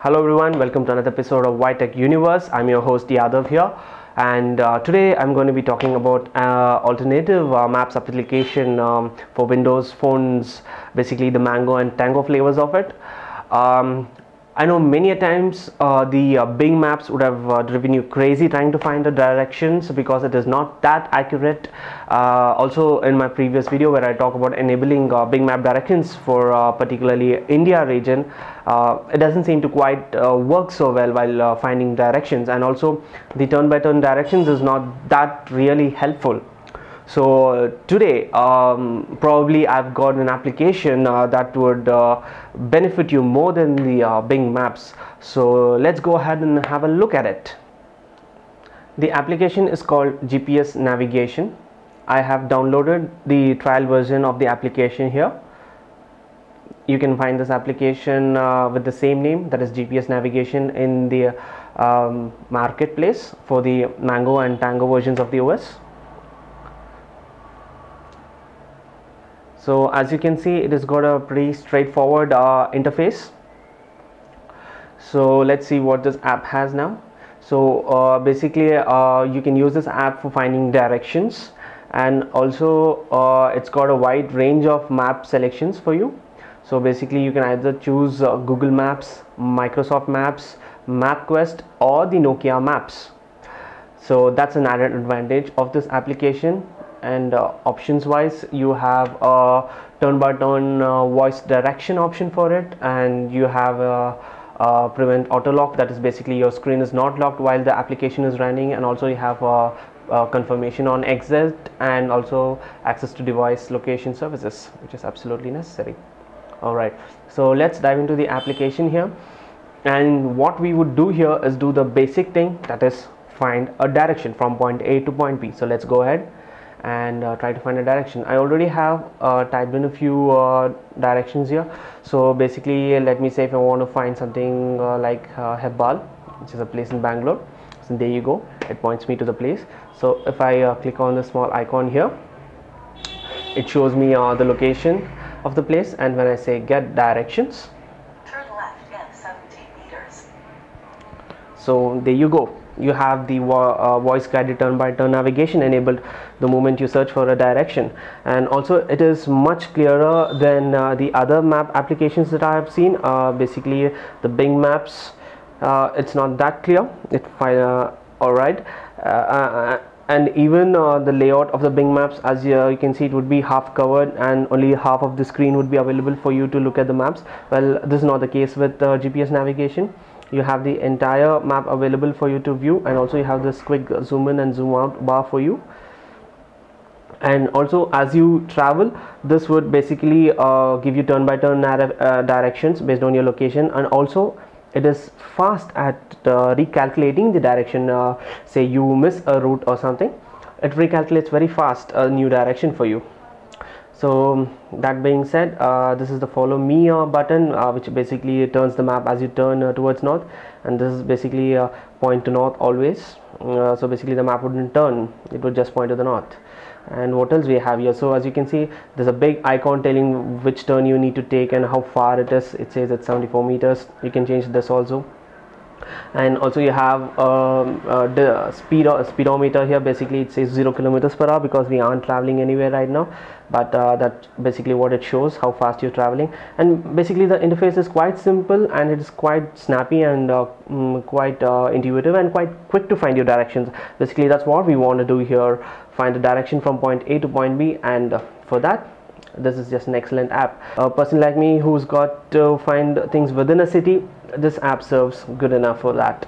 Hello everyone, welcome to another episode of Tech Universe. I'm your host Yadav here and uh, today I'm going to be talking about uh, alternative uh, maps application um, for Windows phones, basically the Mango and Tango flavors of it. Um, I know many a times uh, the uh, Bing maps would have uh, driven you crazy trying to find the directions because it is not that accurate. Uh, also in my previous video where I talk about enabling uh, Bing map directions for uh, particularly India region, it doesn't seem to quite work so well while finding directions and also the turn-by-turn -turn directions is not that really helpful so today um, probably I've got an application uh, that would uh, benefit you more than the uh, Bing Maps. So let's go ahead and have a look at it. The application is called GPS navigation. I have downloaded the trial version of the application here. You can find this application uh, with the same name that is GPS navigation in the um, marketplace for the Mango and Tango versions of the OS so as you can see it has got a pretty straightforward uh, interface. So let's see what this app has now. So uh, basically uh, you can use this app for finding directions. And also uh, it's got a wide range of map selections for you. So basically you can either choose uh, Google Maps, Microsoft Maps, MapQuest or the Nokia Maps. So that's an added advantage of this application and uh, options wise you have a turn by turn uh, voice direction option for it. And you have a, prevent auto lock. That is basically your screen is not locked while the application is running. And also you have a, a confirmation on exit and also access to device location services which is absolutely necessary. All right. So let's dive into the application here. And what we would do here is do the basic thing that is find a direction from point A to point B. So let's go ahead and uh, try to find a direction. I already have uh, typed in a few uh, directions here. So basically let me say if I want to find something uh, like uh, Hebbal which is a place in Bangalore. So there you go. It points me to the place. So if I uh, click on the small icon here it shows me the location of the place. And when I say get directions turn left at 17 meters. so there you go. You have the uh, voice guided turn by turn navigation enabled the moment you search for a direction. And also it is much clearer than uh, the other map applications that I have seen. Uh, basically the Bing maps uh, it's not that clear. It uh, alright uh, and even the layout of the Bing maps as you, you can see it would be half covered and only half of the screen would be available for you to look at the maps. Well this is not the case with GPS navigation. You have the entire map available for you to view and also you have this quick zoom in and zoom out bar for you and also as you travel this would basically uh, give you turn by turn uh, directions based on your location. And also it is fast at uh, recalculating the direction uh, say you miss a route or something. It recalculates very fast a new direction for you. So that being said uh, this is the follow me uh, button which basically turns the map as you turn towards north. And this is basically point to north always. So basically the map wouldn't turn. It would just point to the north and what else we have here? So as you can see there's a big icon telling which turn you need to take and how far it is. It says it's 74 meters. You can change this also and also you have um, uh, the speed speedometer here. Basically it says 0 kilometers per hour because we aren't traveling anywhere right now. But uh, that's basically what it shows how fast you're traveling. And basically the interface is quite simple and it is quite snappy and uh, mm, quite uh, intuitive and quite quick to find your directions. Basically that's what we want to do here. Find the direction from point A to point B and uh, for that this is just an excellent app. A person like me who's got to find things within a city this app serves good enough for that.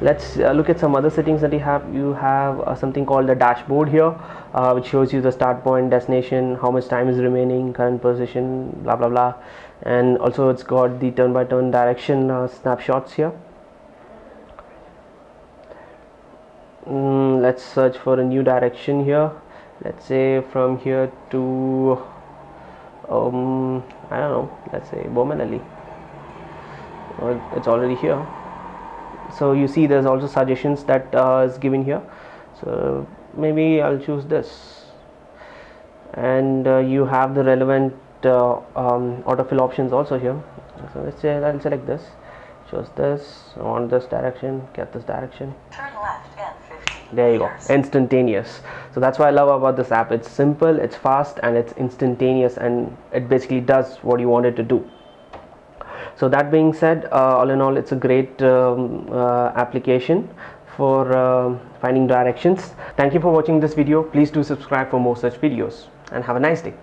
Let's uh, look at some other settings that you have. You have uh, something called the dashboard here uh, which shows you the start point destination how much time is remaining current position blah blah blah. And also it's got the turn by turn direction uh, snapshots here. Mm, let's search for a new direction here let's say from here to um, I don't know let's say Bommanahalli well, it's already here. So you see there's also suggestions that uh, is given here. So maybe I'll choose this. And uh, you have the relevant uh, um, autofill options also here. So let's say I'll select this. Choose this. Want this direction. Get this direction there you go. Instantaneous. So that's what i love about this app. It's simple it's fast and it's instantaneous and it basically does what you want it to do. So that being said uh, all in all it's a great um, uh, application for um finding directions. Thank you for watching this video. Please do subscribe for more such videos and have a nice day